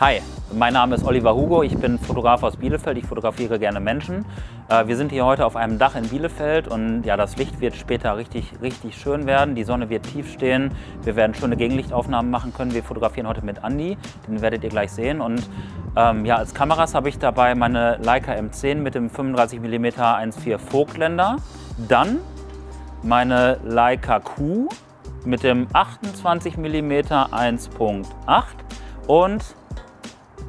Hi, mein Name ist Oliver Hugo, ich bin Fotograf aus Bielefeld, ich fotografiere gerne Menschen. Äh, wir sind hier heute auf einem Dach in Bielefeld und ja, das Licht wird später richtig, richtig schön werden. Die Sonne wird tief stehen, wir werden schöne Gegenlichtaufnahmen machen können. Wir fotografieren heute mit Andy, den werdet ihr gleich sehen. Und ähm, ja, als Kameras habe ich dabei meine Leica M10 mit dem 35 mm 1.4 Vogtländer. Dann meine Leica Q mit dem 28 mm 1.8 und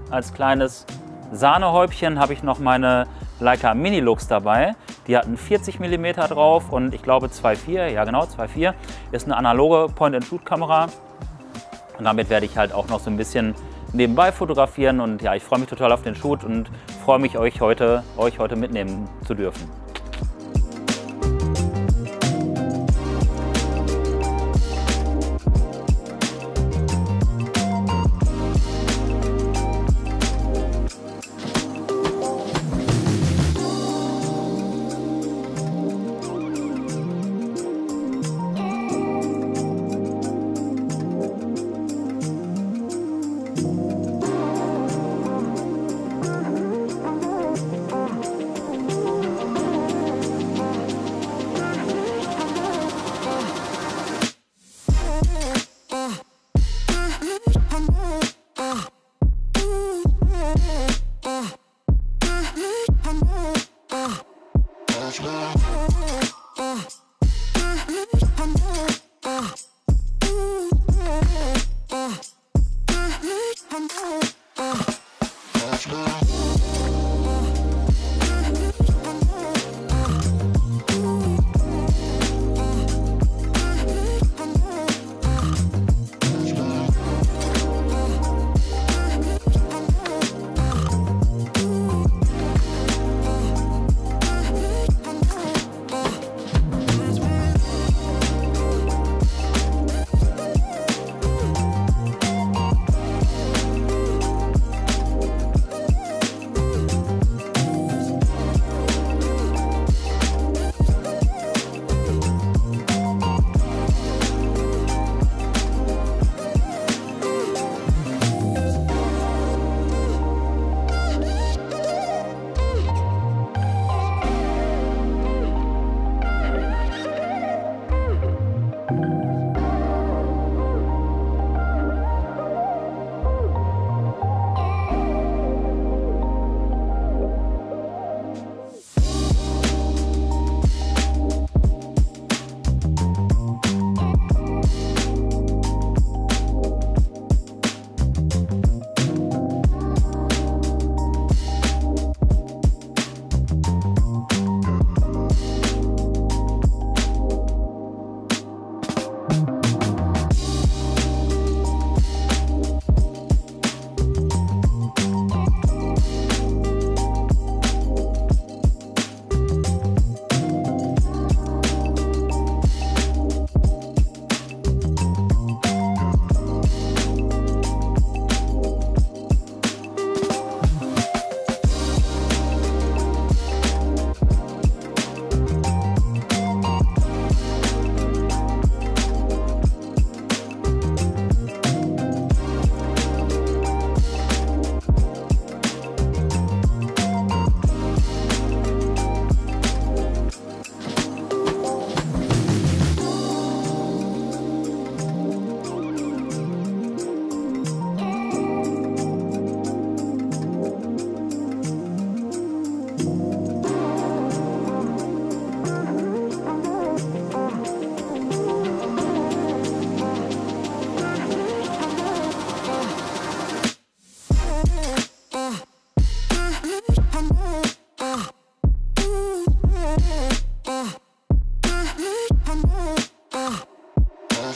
als kleines Sahnehäubchen habe ich noch meine Leica Minilux dabei. Die hat einen 40 mm drauf und ich glaube 2.4, ja genau 2.4, ist eine analoge Point-and-Shoot-Kamera. Und damit werde ich halt auch noch so ein bisschen nebenbei fotografieren und ja, ich freue mich total auf den Shoot und freue mich, euch heute, euch heute mitnehmen zu dürfen.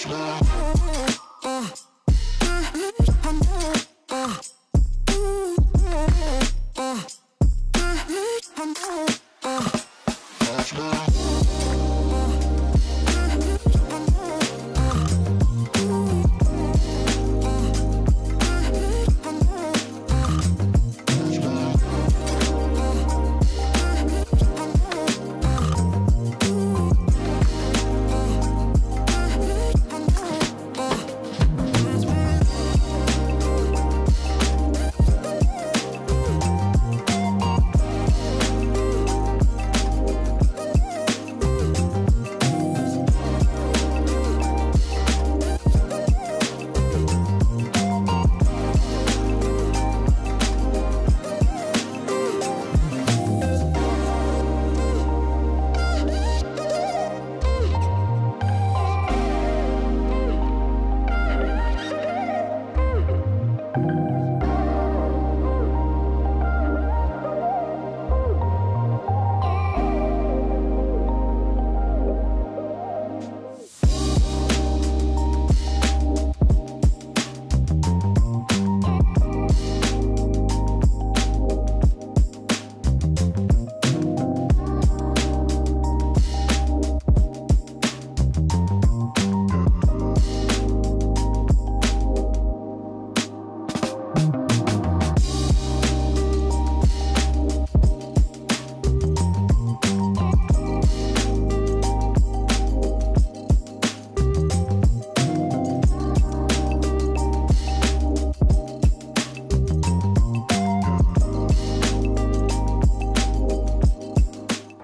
much.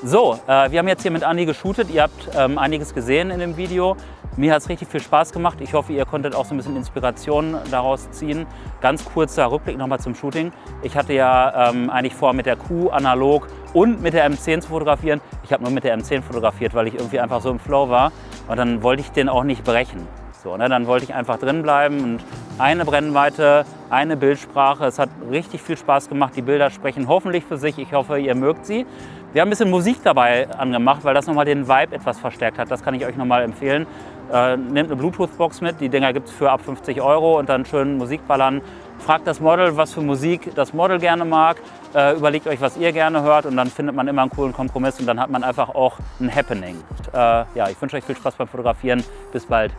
So, äh, wir haben jetzt hier mit Andi geshootet. Ihr habt ähm, einiges gesehen in dem Video. Mir hat es richtig viel Spaß gemacht. Ich hoffe, ihr konntet auch so ein bisschen Inspiration daraus ziehen. Ganz kurzer Rückblick nochmal zum Shooting. Ich hatte ja ähm, eigentlich vor, mit der Q analog und mit der M10 zu fotografieren. Ich habe nur mit der M10 fotografiert, weil ich irgendwie einfach so im Flow war. Und dann wollte ich den auch nicht brechen. So, ne, dann wollte ich einfach drin bleiben und eine Brennweite, eine Bildsprache. Es hat richtig viel Spaß gemacht. Die Bilder sprechen hoffentlich für sich. Ich hoffe, ihr mögt sie. Wir haben ein bisschen Musik dabei angemacht, weil das nochmal den Vibe etwas verstärkt hat. Das kann ich euch nochmal empfehlen. Äh, nehmt eine Bluetooth-Box mit, die Dinger gibt es für ab 50 Euro und dann schön Musik ballern. Fragt das Model, was für Musik das Model gerne mag. Äh, überlegt euch, was ihr gerne hört und dann findet man immer einen coolen Kompromiss und dann hat man einfach auch ein Happening. Äh, ja, ich wünsche euch viel Spaß beim Fotografieren. Bis bald.